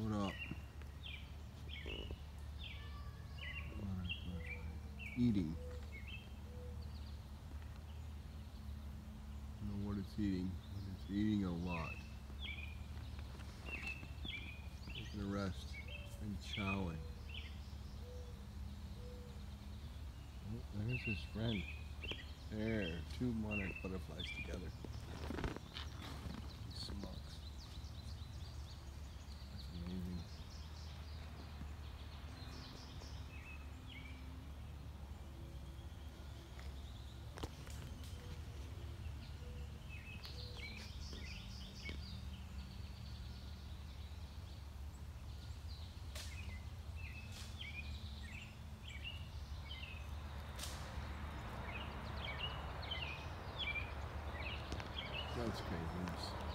Load up. Eating. I know what it's eating, it's eating a lot. Taking a rest and chowing. Oh, there's his friend. There, two monarch butterflies together. That's craziness.